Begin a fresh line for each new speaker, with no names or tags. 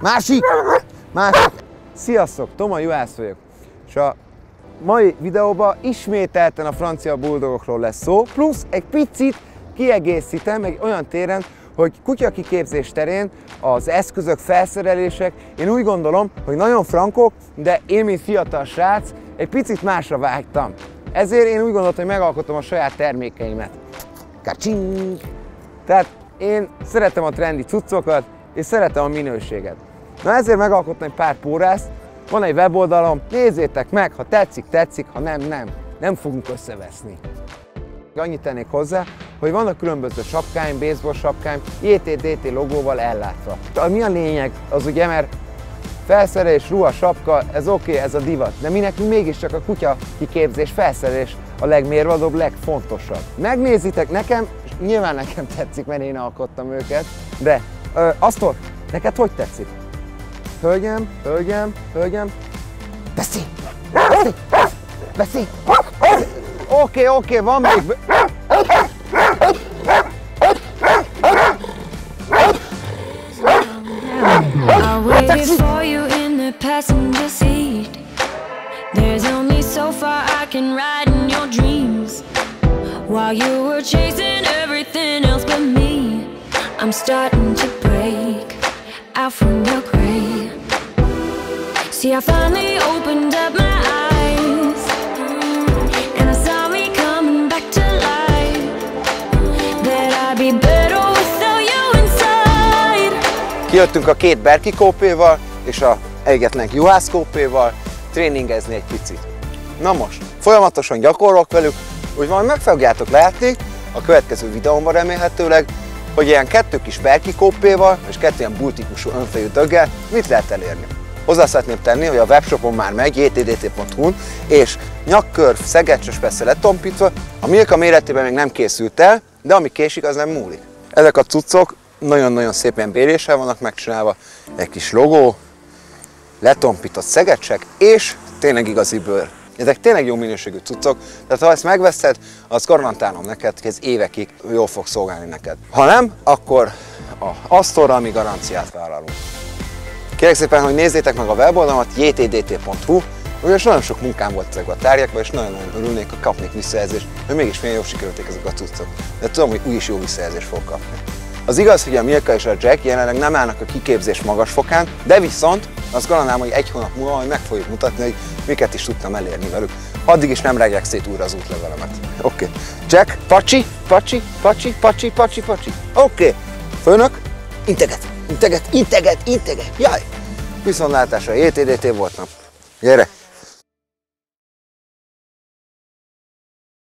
Másik! Másik! Sziasztok, Toma Juhász vagyok. És a mai videóban ismételten a francia buldogokról lesz szó, plusz egy picit kiegészítem egy olyan téren, hogy kutyakiképzés terén az eszközök, felszerelések, én úgy gondolom, hogy nagyon frankok, de én, mint fiatal srác, egy picit másra vágytam. Ezért én úgy gondoltam, hogy megalkotom a saját termékeimet. Kacsing! Tehát én szeretem a trendi cuccokat, és szeretem a minőséget. Na ezért megalkottam egy pár pórászt, van egy weboldalom, nézzétek meg, ha tetszik, tetszik, ha nem, nem. Nem fogunk összeveszni. Annyit tennék hozzá, hogy vannak különböző sapkáim, baseball sapkáim, JTDT logóval ellátva. Mi a lényeg? Az ugye, mert felszerelés, ruha, sapka, ez oké, okay, ez a divat, de mi nekünk mégiscsak a kutya kiképzés, felszerelés a legmérvadóbb, legfontosabb. Megnézitek nekem, nyilván nekem tetszik, mert én alkottam őket, de ö, Asztor, neked hogy tetszik? Hölgyem, hölgyem, hölgyem, beszélj! Beszélj! Beszélj! Oké, okay, oké, okay, van még...
I waited for you in the passenger seat. There's only so far I can ride in your dreams. While you were chasing everything else but me, I'm starting to break out from your grave. See, I finally opened up my eyes, and I saw me coming back to life. That I'd be better without you inside.
Kijöttünk a két Berki kópéval és a egyetlen Juhász kópéval tréningezni egy picit. Na most, folyamatosan gyakorolok velük, úgy majd meg fogjátok látni a következő videómban remélhetőleg, hogy ilyen kettő kis Berki kópéval és kettő ilyen bultikusú önfejű döggel mit lehet elérni. Hozzá szeretném tenni, hogy a webshopon már megy, jtdt.hu és nyakkör, szegecses persze letompítva, a Milka méretében még nem készült el, de ami késik, az nem múlik. Ezek a cuccok nagyon-nagyon szépen béréssel vannak megcsinálva, egy kis logó, letompított szegecsek, és tényleg igazi bőr. Ezek tényleg jó minőségű cuccok, tehát ha ezt megveszed, az garantálom neked, hogy ez évekig jól fog szolgálni neked. Ha nem, akkor a asztalra mi garanciát vállalunk. Kérek szépen, hogy nézzétek meg a weboldalamat jtdt.hu, ugyanis nagyon sok munkám volt ezekben a tárgyakban, és nagyon-nagyon örülnék, ha kapnék visszajelzést, hogy mégis milyen jól sikerültek ezek a cuccok. De tudom, hogy úgyis jó visszajelzést fog kapni. Az igaz, hogy a Milka és a Jack jelenleg nem állnak a kiképzés magas fokán, de viszont azt garantálom, hogy egy hónap múlva majd meg fogjuk mutatni, hogy miket is tudtam elérni velük. Addig is nem rágják szét újra az útlevelemet. Oké. Okay. Jack, pacsi, pacsi, pacsi, pacsi, pacsi, pacsi. Oké. Okay. Főnök, integet, integet, integet, integet. Jaj! Viszontlátásra, JTDT voltam. Gyere!